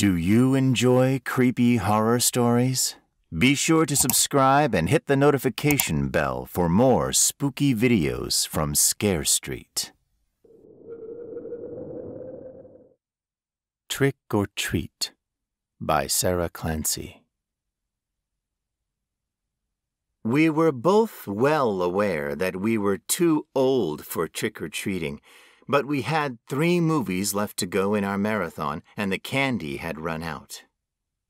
Do you enjoy creepy horror stories? Be sure to subscribe and hit the notification bell for more spooky videos from Scare Street. Trick or Treat by Sara Clancy. We were both well aware that we were too old for trick or treating, but we had three movies left to go in our marathon, and the candy had run out.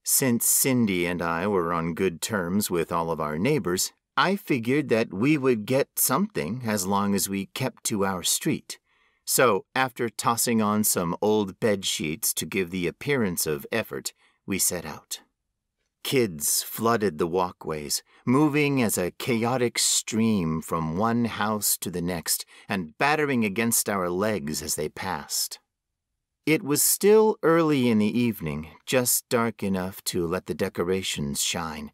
Since Cindy and I were on good terms with all of our neighbors, I figured that we would get something as long as we kept to our street. So, after tossing on some old bed sheets to give the appearance of effort, we set out. Kids flooded the walkways, moving as a chaotic stream from one house to the next and battering against our legs as they passed. It was still early in the evening, just dark enough to let the decorations shine.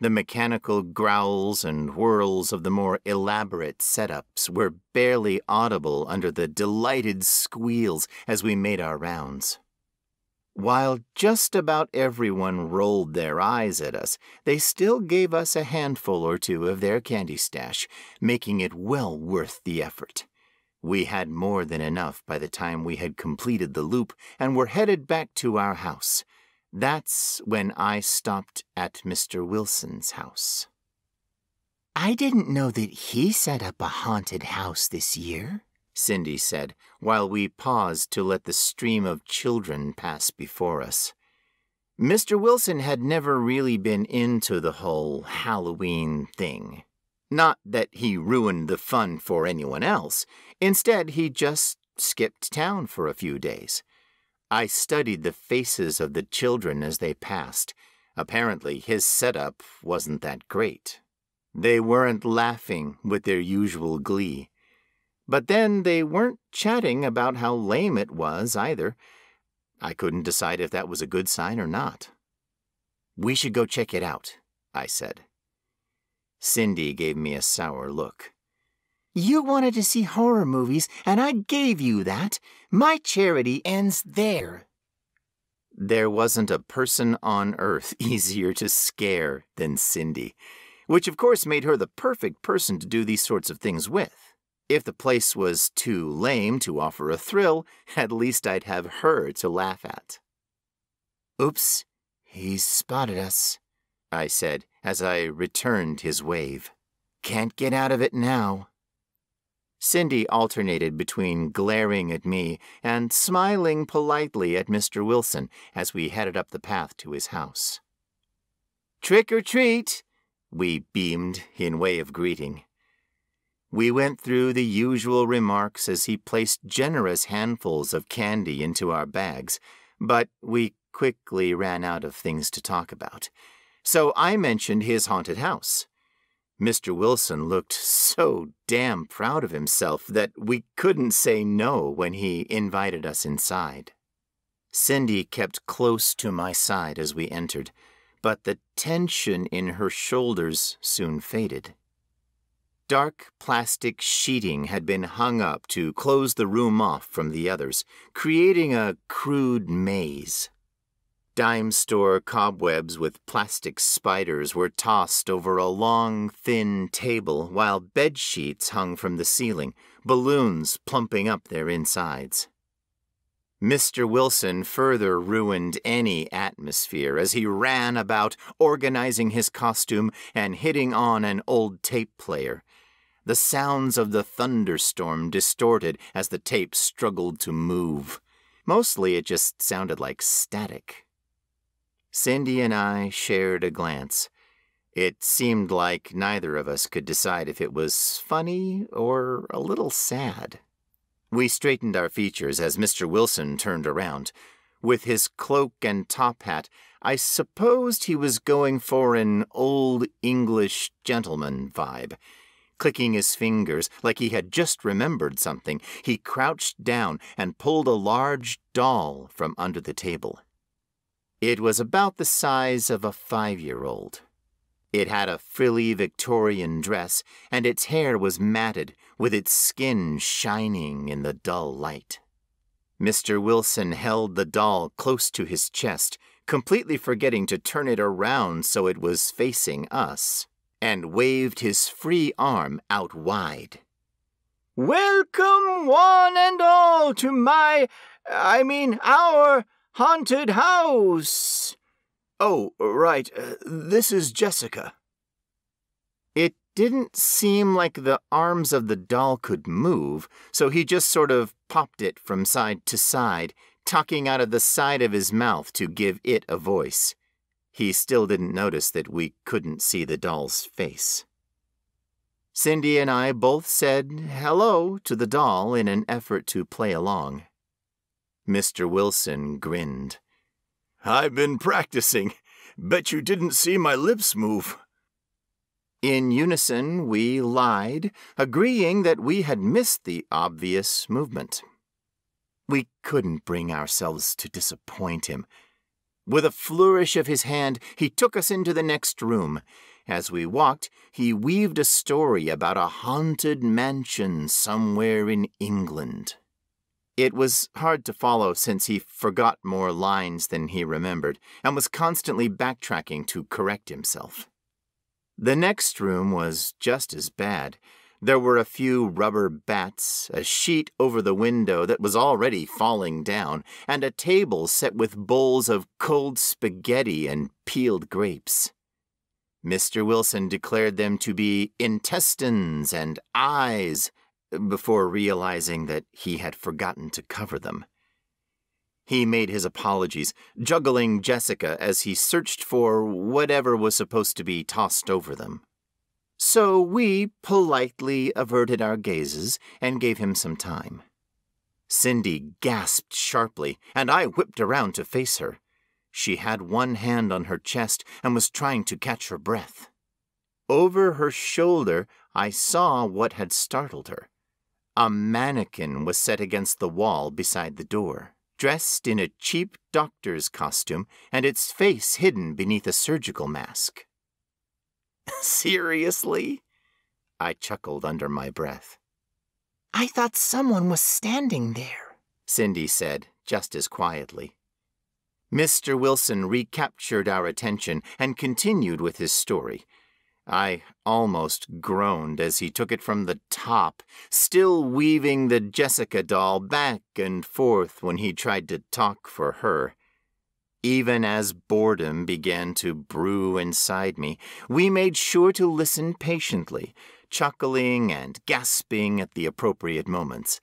The mechanical growls and whirls of the more elaborate setups were barely audible under the delighted squeals as we made our rounds. While just about everyone rolled their eyes at us, they still gave us a handful or two of their candy stash, making it well worth the effort. We had more than enough by the time we had completed the loop and were headed back to our house. That's when I stopped at Mr. Wilson's house. I didn't know that he set up a haunted house this year, Cindy said, while we paused to let the stream of children pass before us. Mr. Wilson had never really been into the whole Halloween thing. Not that he ruined the fun for anyone else. Instead, he just skipped town for a few days. I studied the faces of the children as they passed. Apparently, his setup wasn't that great. They weren't laughing with their usual glee. But then they weren't chatting about how lame it was either. I couldn't decide if that was a good sign or not. We should go check it out, I said. Cindy gave me a sour look. You wanted to see horror movies, and I gave you that. My charity ends there. There wasn't a person on earth easier to scare than Cindy, which of course made her the perfect person to do these sorts of things with. If the place was too lame to offer a thrill, at least I'd have her to laugh at. Oops, he's spotted us, I said as I returned his wave. Can't get out of it now. Cindy alternated between glaring at me and smiling politely at Mr. Wilson as we headed up the path to his house. Trick or treat, we beamed in way of greeting. We went through the usual remarks as he placed generous handfuls of candy into our bags, but we quickly ran out of things to talk about. So I mentioned his haunted house. Mr. Wilson looked so damn proud of himself that we couldn't say no when he invited us inside. Cindy kept close to my side as we entered, but the tension in her shoulders soon faded. Dark plastic sheeting had been hung up to close the room off from the others, creating a crude maze. Dime store cobwebs with plastic spiders were tossed over a long, thin table while bed sheets hung from the ceiling, balloons plumping up their insides. Mr. Wilson further ruined any atmosphere as he ran about organizing his costume and hitting on an old tape player. The sounds of the thunderstorm distorted as the tape struggled to move. Mostly it just sounded like static. Cindy and I shared a glance. It seemed like neither of us could decide if it was funny or a little sad. We straightened our features as Mr. Wilson turned around. With his cloak and top hat, I supposed he was going for an old English gentleman vibe. Clicking his fingers like he had just remembered something, he crouched down and pulled a large doll from under the table. It was about the size of a five year old. It had a frilly Victorian dress, and its hair was matted, with its skin shining in the dull light. Mr. Wilson held the doll close to his chest, completely forgetting to turn it around so it was facing us, and waved his free arm out wide. Welcome, one and all, to my, I mean, our haunted house. Oh, right. Uh, this is Jessica. It didn't seem like the arms of the doll could move, so he just sort of popped it from side to side, talking out of the side of his mouth to give it a voice. He still didn't notice that we couldn't see the doll's face. Cindy and I both said hello to the doll in an effort to play along. Mr. Wilson grinned. I've been practicing. Bet you didn't see my lips move. In unison, we lied, agreeing that we had missed the obvious movement. We couldn't bring ourselves to disappoint him. With a flourish of his hand, he took us into the next room. As we walked, he weaved a story about a haunted mansion somewhere in England. It was hard to follow since he forgot more lines than he remembered and was constantly backtracking to correct himself. The next room was just as bad. There were a few rubber bats, a sheet over the window that was already falling down, and a table set with bowls of cold spaghetti and peeled grapes. Mr. Wilson declared them to be intestines and eyes before realizing that he had forgotten to cover them. He made his apologies, juggling Jessica as he searched for whatever was supposed to be tossed over them. So we politely averted our gazes and gave him some time. Cindy gasped sharply, and I whipped around to face her. She had one hand on her chest and was trying to catch her breath. Over her shoulder, I saw what had startled her. A mannequin was set against the wall beside the door, dressed in a cheap doctor's costume and its face hidden beneath a surgical mask. Seriously? I chuckled under my breath. I thought someone was standing there, Cindy said, just as quietly. Mr. Wilson recaptured our attention and continued with his story, I almost groaned as he took it from the top, still weaving the Jessica doll back and forth when he tried to talk for her. Even as boredom began to brew inside me, we made sure to listen patiently, chuckling and gasping at the appropriate moments.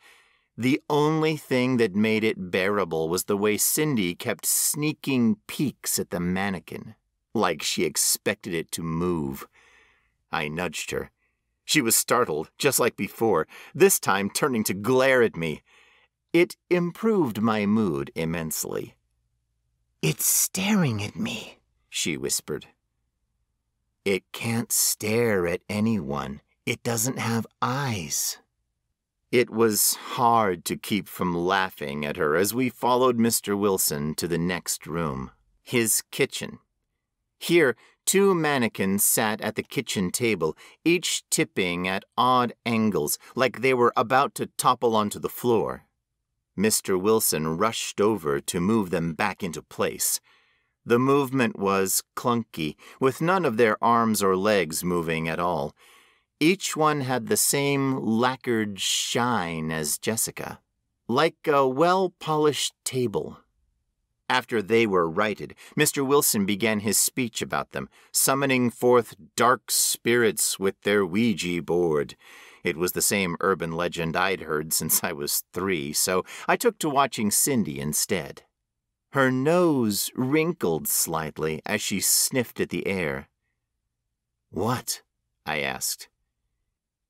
The only thing that made it bearable was the way Cindy kept sneaking peeks at the mannequin, like she expected it to move. I nudged her. She was startled, just like before, this time turning to glare at me. It improved my mood immensely. It's staring at me, she whispered. It can't stare at anyone. It doesn't have eyes. It was hard to keep from laughing at her as we followed Mr. Wilson to the next room, his kitchen. Here, Two mannequins sat at the kitchen table, each tipping at odd angles, like they were about to topple onto the floor. Mr. Wilson rushed over to move them back into place. The movement was clunky, with none of their arms or legs moving at all. Each one had the same lacquered shine as Jessica, like a well polished table. After they were righted, Mr. Wilson began his speech about them, summoning forth dark spirits with their Ouija board. It was the same urban legend I'd heard since I was three, so I took to watching Cindy instead. Her nose wrinkled slightly as she sniffed at the air. What? I asked.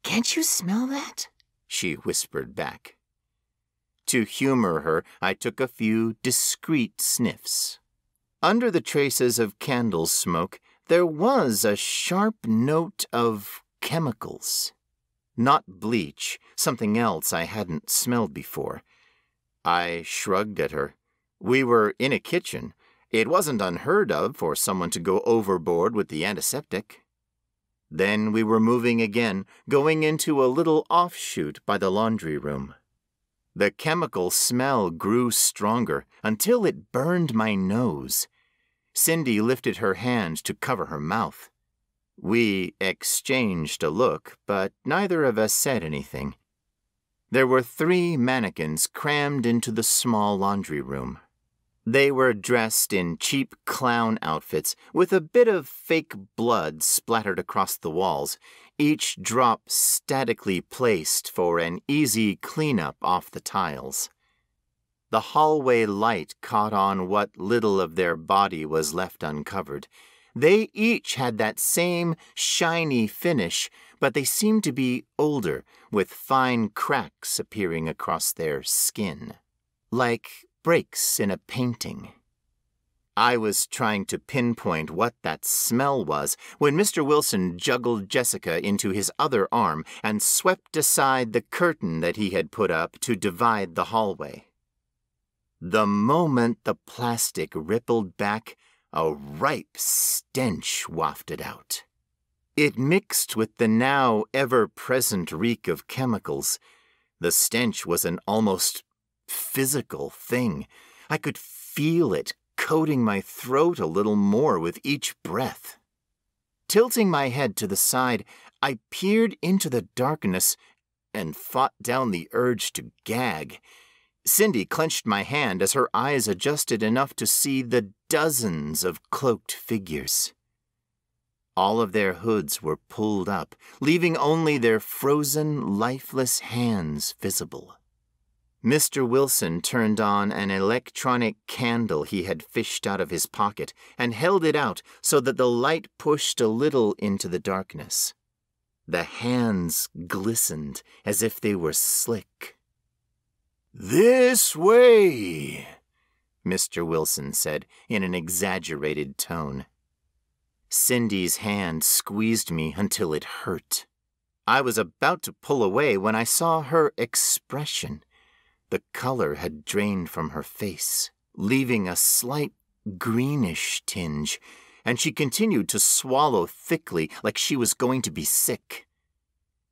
Can't you smell that? She whispered back. To humor her, I took a few discreet sniffs. Under the traces of candle smoke, there was a sharp note of chemicals. Not bleach, something else I hadn't smelled before. I shrugged at her. We were in a kitchen. It wasn't unheard of for someone to go overboard with the antiseptic. Then we were moving again, going into a little offshoot by the laundry room. The chemical smell grew stronger until it burned my nose. Cindy lifted her hand to cover her mouth. We exchanged a look, but neither of us said anything. There were three mannequins crammed into the small laundry room. They were dressed in cheap clown outfits with a bit of fake blood splattered across the walls, each drop statically placed for an easy cleanup off the tiles. The hallway light caught on what little of their body was left uncovered. They each had that same shiny finish, but they seemed to be older, with fine cracks appearing across their skin. Like breaks in a painting. I was trying to pinpoint what that smell was when Mr. Wilson juggled Jessica into his other arm and swept aside the curtain that he had put up to divide the hallway. The moment the plastic rippled back, a ripe stench wafted out. It mixed with the now ever present reek of chemicals. The stench was an almost physical thing. I could feel it coating my throat a little more with each breath. Tilting my head to the side, I peered into the darkness and fought down the urge to gag. Cindy clenched my hand as her eyes adjusted enough to see the dozens of cloaked figures. All of their hoods were pulled up, leaving only their frozen, lifeless hands visible. Mr. Wilson turned on an electronic candle he had fished out of his pocket and held it out so that the light pushed a little into the darkness. The hands glistened as if they were slick. This way, Mr. Wilson said in an exaggerated tone. Cindy's hand squeezed me until it hurt. I was about to pull away when I saw her expression. The color had drained from her face, leaving a slight greenish tinge, and she continued to swallow thickly like she was going to be sick.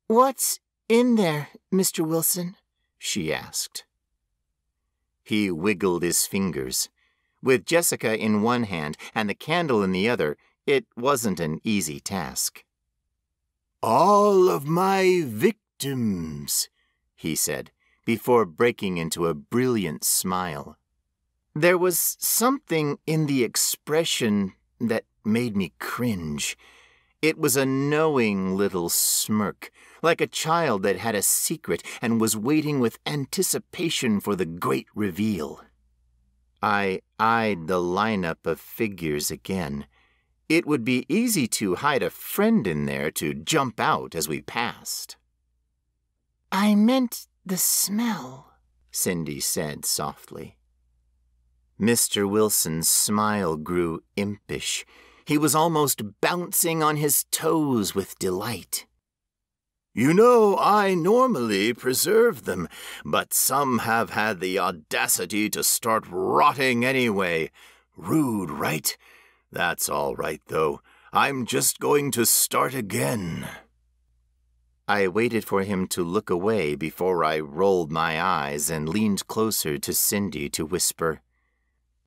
What's in there, Mr. Wilson? she asked. He wiggled his fingers. With Jessica in one hand and the candle in the other, it wasn't an easy task. All of my victims, he said, before breaking into a brilliant smile. There was something in the expression that made me cringe. It was a knowing little smirk, like a child that had a secret and was waiting with anticipation for the great reveal. I eyed the lineup of figures again. It would be easy to hide a friend in there to jump out as we passed. I meant the smell, Cindy said softly. Mr. Wilson's smile grew impish. He was almost bouncing on his toes with delight. You know, I normally preserve them, but some have had the audacity to start rotting anyway. Rude, right? That's all right, though. I'm just going to start again. I waited for him to look away before I rolled my eyes and leaned closer to Cindy to whisper,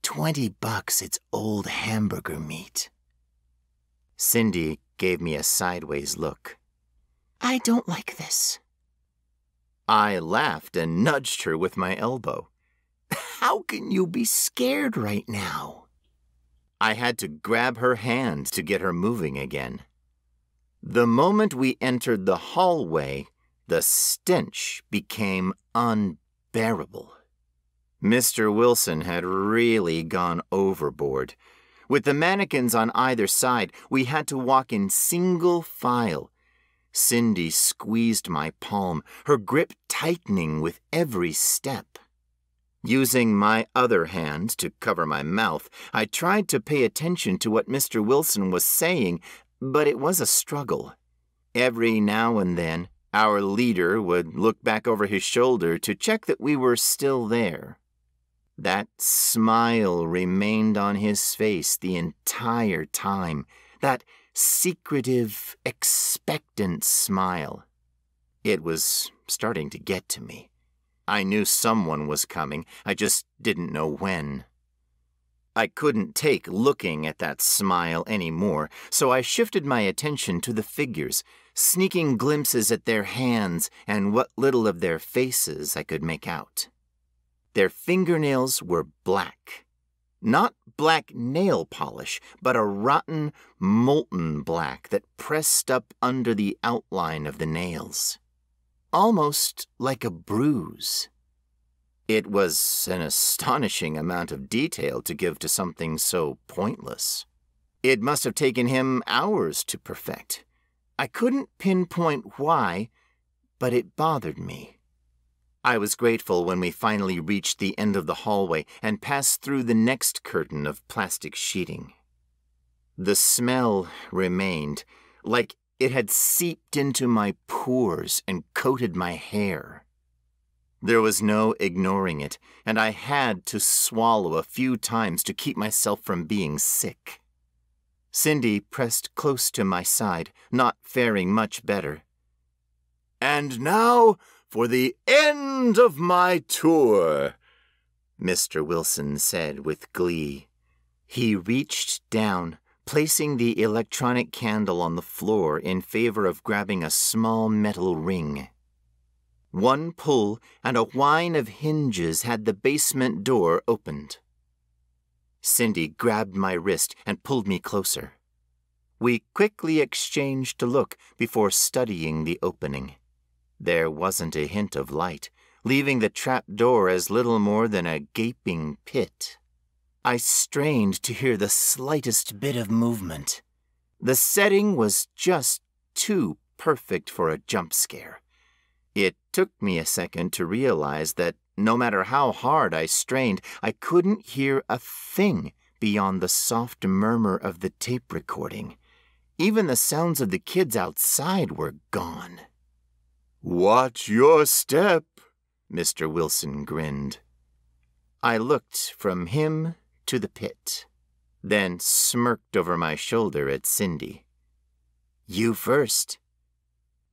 Twenty bucks, it's old hamburger meat. Cindy gave me a sideways look. I don't like this. I laughed and nudged her with my elbow. How can you be scared right now? I had to grab her hand to get her moving again. The moment we entered the hallway, the stench became unbearable. Mr. Wilson had really gone overboard. With the mannequins on either side, we had to walk in single file. Cindy squeezed my palm, her grip tightening with every step. Using my other hand to cover my mouth, I tried to pay attention to what Mr. Wilson was saying but it was a struggle. Every now and then, our leader would look back over his shoulder to check that we were still there. That smile remained on his face the entire time, that secretive, expectant smile. It was starting to get to me. I knew someone was coming, I just didn't know when. I couldn't take looking at that smile anymore, so I shifted my attention to the figures, sneaking glimpses at their hands and what little of their faces I could make out. Their fingernails were black. Not black nail polish, but a rotten, molten black that pressed up under the outline of the nails. Almost like a bruise. It was an astonishing amount of detail to give to something so pointless. It must have taken him hours to perfect. I couldn't pinpoint why, but it bothered me. I was grateful when we finally reached the end of the hallway and passed through the next curtain of plastic sheeting. The smell remained, like it had seeped into my pores and coated my hair. There was no ignoring it, and I had to swallow a few times to keep myself from being sick. Cindy pressed close to my side, not faring much better. And now for the end of my tour, Mr. Wilson said with glee. He reached down, placing the electronic candle on the floor in favor of grabbing a small metal ring. One pull, and a whine of hinges had the basement door opened. Cindy grabbed my wrist and pulled me closer. We quickly exchanged a look before studying the opening. There wasn't a hint of light, leaving the trap door as little more than a gaping pit. I strained to hear the slightest bit of movement. The setting was just too perfect for a jump scare. It took me a second to realize that no matter how hard I strained, I couldn't hear a thing beyond the soft murmur of the tape recording. Even the sounds of the kids outside were gone. Watch your step, Mr. Wilson grinned. I looked from him to the pit, then smirked over my shoulder at Cindy. You first.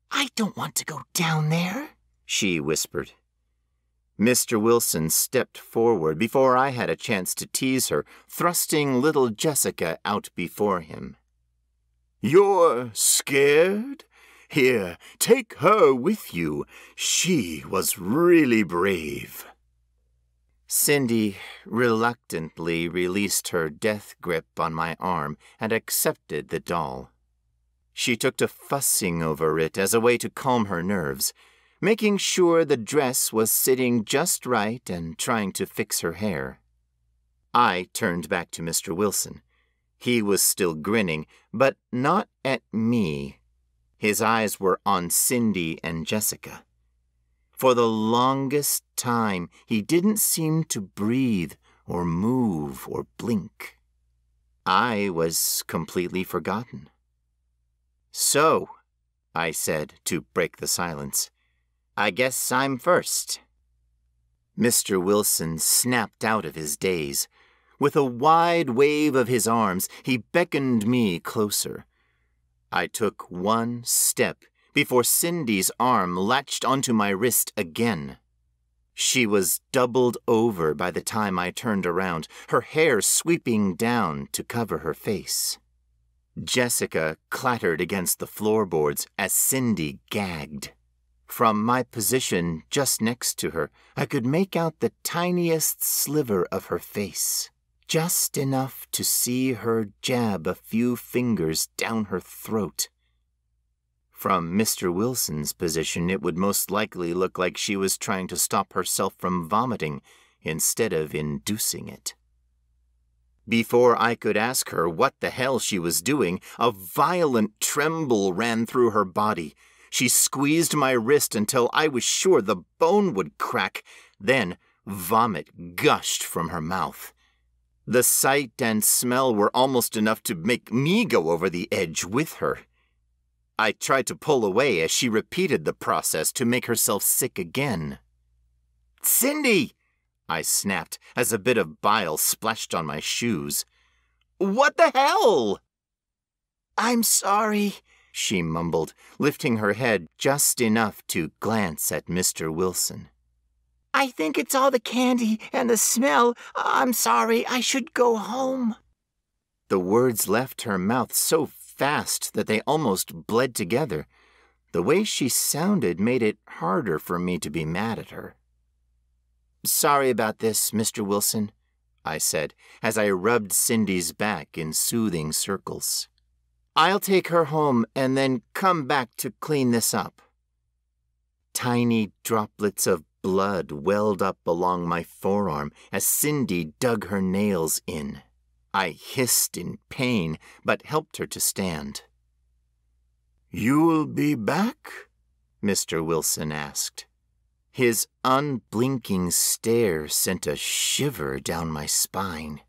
I don't want to go down there, she whispered. Mr. Wilson stepped forward before I had a chance to tease her, thrusting little Jessica out before him. You're scared? Here, take her with you. She was really brave. Cindy reluctantly released her death grip on my arm and accepted the doll. She took to fussing over it as a way to calm her nerves, making sure the dress was sitting just right and trying to fix her hair. I turned back to Mr. Wilson. He was still grinning, but not at me. His eyes were on Cindy and Jessica. For the longest time, he didn't seem to breathe or move or blink. I was completely forgotten. So, I said to break the silence, I guess I'm first. Mr. Wilson snapped out of his daze. With a wide wave of his arms, he beckoned me closer. I took one step before Cindy's arm latched onto my wrist again. She was doubled over by the time I turned around, her hair sweeping down to cover her face. Jessica clattered against the floorboards as Cindy gagged. From my position just next to her, I could make out the tiniest sliver of her face, just enough to see her jab a few fingers down her throat. From Mr. Wilson's position, it would most likely look like she was trying to stop herself from vomiting instead of inducing it. Before I could ask her what the hell she was doing, a violent tremble ran through her body. She squeezed my wrist until I was sure the bone would crack. Then vomit gushed from her mouth. The sight and smell were almost enough to make me go over the edge with her. I tried to pull away as she repeated the process to make herself sick again. Cindy! I snapped as a bit of bile splashed on my shoes. What the hell? I'm sorry, she mumbled, lifting her head just enough to glance at Mr. Wilson. I think it's all the candy and the smell. I'm sorry, I should go home. The words left her mouth so fast that they almost bled together. The way she sounded made it harder for me to be mad at her. Sorry about this, Mr. Wilson, I said, as I rubbed Cindy's back in soothing circles. I'll take her home and then come back to clean this up. Tiny droplets of blood welled up along my forearm as Cindy dug her nails in. I hissed in pain, but helped her to stand. You'll be back? Mr. Wilson asked. His unblinking stare sent a shiver down my spine.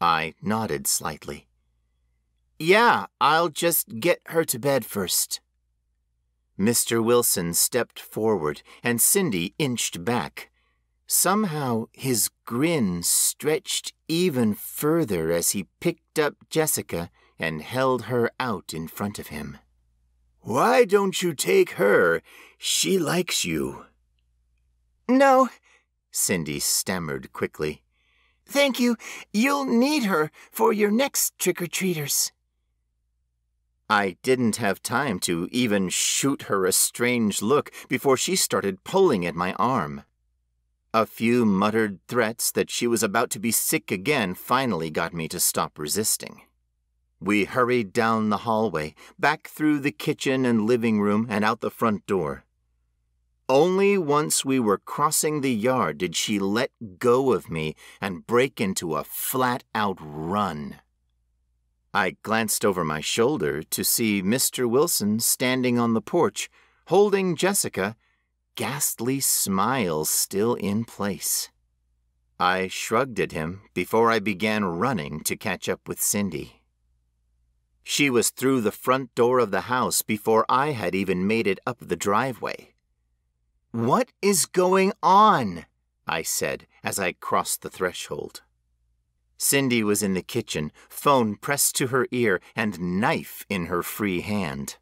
I nodded slightly. Yeah, I'll just get her to bed first. Mr. Wilson stepped forward and Cindy inched back. Somehow his grin stretched even further as he picked up Jessica and held her out in front of him. Why don't you take her? She likes you. No, Cindy stammered quickly. Thank you. You'll need her for your next trick or treaters. I didn't have time to even shoot her a strange look before she started pulling at my arm. A few muttered threats that she was about to be sick again finally got me to stop resisting. We hurried down the hallway, back through the kitchen and living room, and out the front door. Only once we were crossing the yard did she let go of me and break into a flat out run. I glanced over my shoulder to see Mr. Wilson standing on the porch, holding Jessica, ghastly smile still in place. I shrugged at him before I began running to catch up with Cindy. She was through the front door of the house before I had even made it up the driveway. What is going on? I said as I crossed the threshold. Cindy was in the kitchen, phone pressed to her ear and knife in her free hand.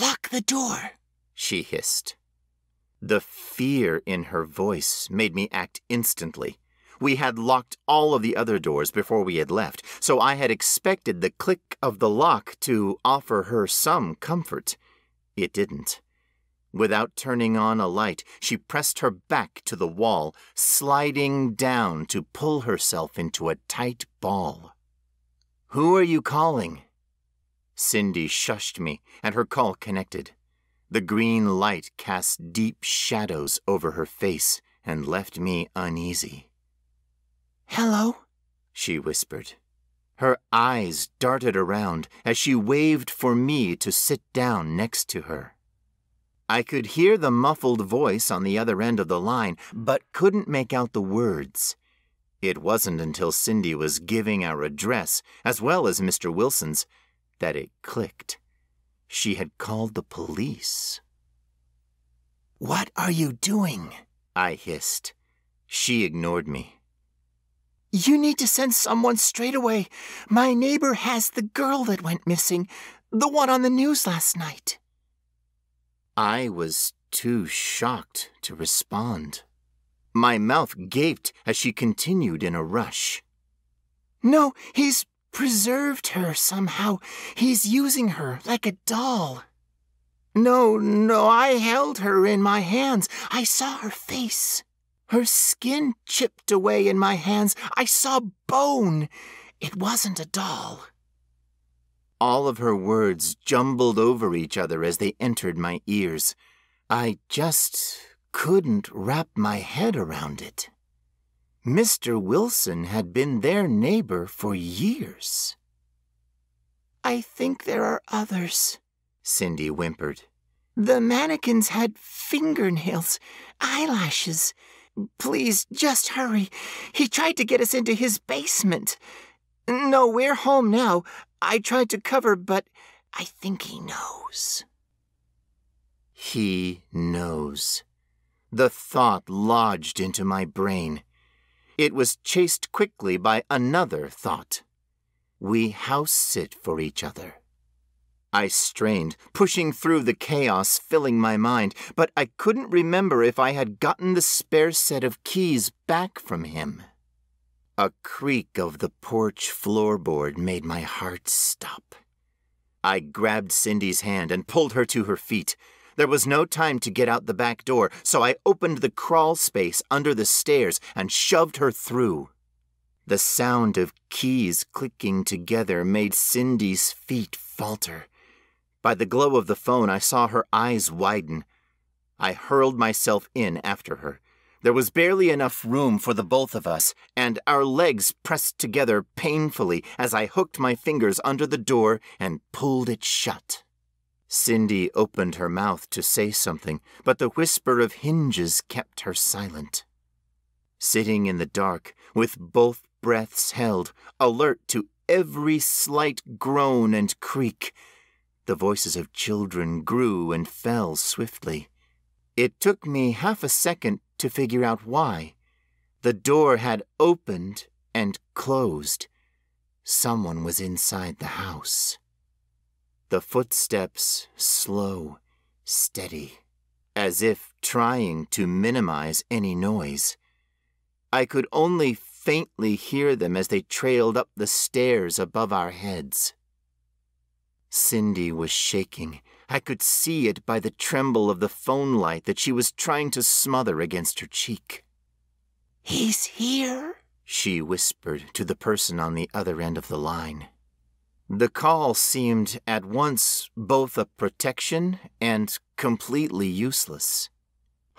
Lock the door, she hissed. The fear in her voice made me act instantly. We had locked all of the other doors before we had left, so I had expected the click of the lock to offer her some comfort. It didn't. Without turning on a light, she pressed her back to the wall, sliding down to pull herself into a tight ball. Who are you calling? Cindy shushed me, and her call connected. The green light cast deep shadows over her face and left me uneasy. Hello? she whispered. Her eyes darted around as she waved for me to sit down next to her. I could hear the muffled voice on the other end of the line, but couldn't make out the words. It wasn't until Cindy was giving our address, as well as Mr. Wilson's, that it clicked. She had called the police. What are you doing? I hissed. She ignored me. You need to send someone straight away. My neighbor has the girl that went missing, the one on the news last night. I was too shocked to respond. My mouth gaped as she continued in a rush. No, he's preserved her somehow. He's using her like a doll. No, no, I held her in my hands. I saw her face. Her skin chipped away in my hands. I saw bone. It wasn't a doll. All of her words jumbled over each other as they entered my ears. I just couldn't wrap my head around it. Mr. Wilson had been their neighbor for years. I think there are others, Cindy whimpered. The mannequins had fingernails, eyelashes. Please, just hurry. He tried to get us into his basement. No, we're home now. I tried to cover, but I think he knows. He knows. The thought lodged into my brain. It was chased quickly by another thought. we house sit for each other. I strained, pushing through the chaos filling my mind, but I couldn't remember if I had gotten the spare set of keys back from him. A creak of the porch floorboard made my heart stop. I grabbed Cindy's hand and pulled her to her feet. There was no time to get out the back door, so I opened the crawl space under the stairs and shoved her through. The sound of keys clicking together made Cindy's feet falter. By the glow of the phone, I saw her eyes widen. I hurled myself in after her. There was barely enough room for the both of us, and our legs pressed together painfully as I hooked my fingers under the door and pulled it shut. Cindy opened her mouth to say something, but the whisper of hinges kept her silent. Sitting in the dark, with both breaths held, alert to every slight groan and creak, the voices of children grew and fell swiftly. It took me half a second to figure out why. The door had opened and closed. Someone was inside the house. The footsteps slow, steady, as if trying to minimize any noise. I could only faintly hear them as they trailed up the stairs above our heads. Cindy was shaking. I could see it by the tremble of the phone light that she was trying to smother against her cheek. He's here, she whispered to the person on the other end of the line. The call seemed at once both a protection and completely useless.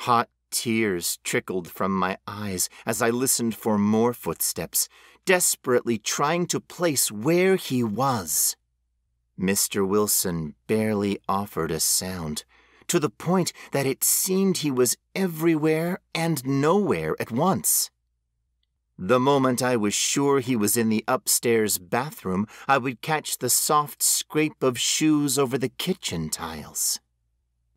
Hot tears trickled from my eyes as I listened for more footsteps, desperately trying to place where he was. Mr. Wilson barely offered a sound, to the point that it seemed he was everywhere and nowhere at once. The moment I was sure he was in the upstairs bathroom, I would catch the soft scrape of shoes over the kitchen tiles.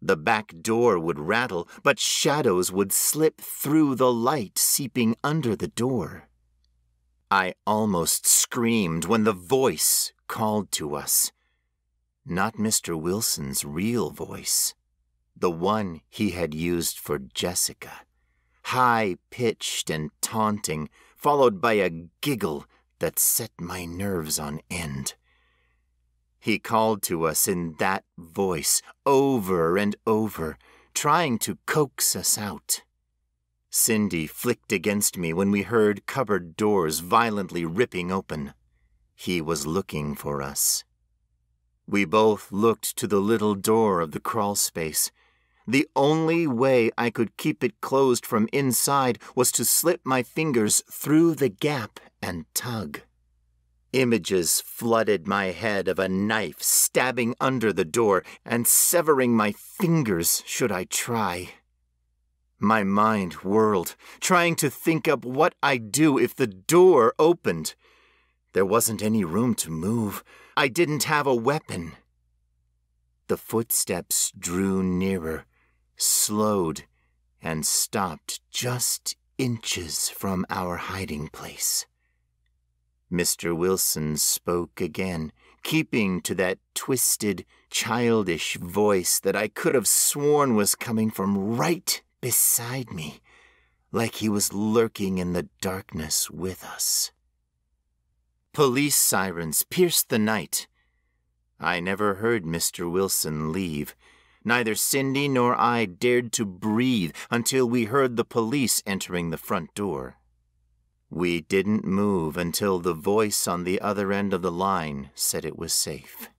The back door would rattle, but shadows would slip through the light seeping under the door. I almost screamed when the voice called to us. Not Mr. Wilson's real voice, the one he had used for Jessica. High pitched and taunting, followed by a giggle that set my nerves on end. He called to us in that voice over and over, trying to coax us out. Cindy flicked against me when we heard cupboard doors violently ripping open. He was looking for us. We both looked to the little door of the crawl space. The only way I could keep it closed from inside was to slip my fingers through the gap and tug. Images flooded my head of a knife stabbing under the door and severing my fingers should I try. My mind whirled, trying to think up what I'd do if the door opened. There wasn't any room to move. I didn't have a weapon. The footsteps drew nearer, slowed, and stopped just inches from our hiding place. Mr. Wilson spoke again, keeping to that twisted, childish voice that I could have sworn was coming from right beside me, like he was lurking in the darkness with us. Police sirens pierced the night. I never heard Mr. Wilson leave. Neither Cindy nor I dared to breathe until we heard the police entering the front door. We didn't move until the voice on the other end of the line said it was safe.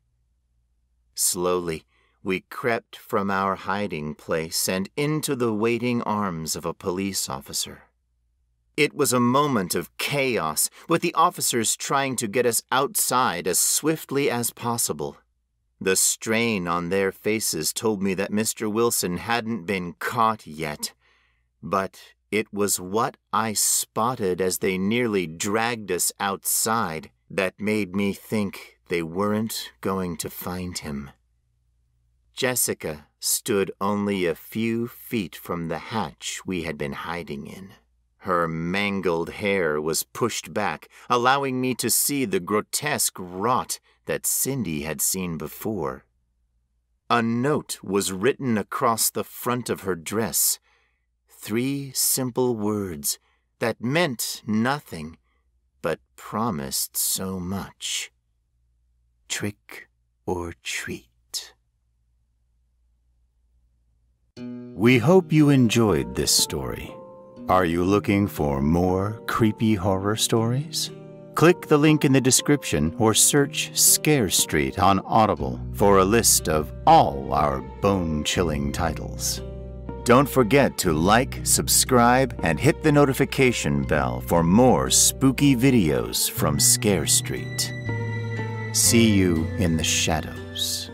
Slowly, we crept from our hiding place and into the waiting arms of a police officer. It was a moment of chaos, with the officers trying to get us outside as swiftly as possible. The strain on their faces told me that Mr. Wilson hadn't been caught yet, but it was what I spotted as they nearly dragged us outside that made me think they weren't going to find him. Jessica stood only a few feet from the hatch we had been hiding in. Her mangled hair was pushed back, allowing me to see the grotesque rot that Cindy had seen before. A note was written across the front of her dress. Three simple words that meant nothing, but promised so much. Trick or treat. We hope you enjoyed this story. Are you looking for more creepy horror stories? Click the link in the description or search Scare Street on Audible for a list of all our bone chilling titles. Don't forget to like, subscribe, and hit the notification bell for more spooky videos from Scare Street. See you in the shadows.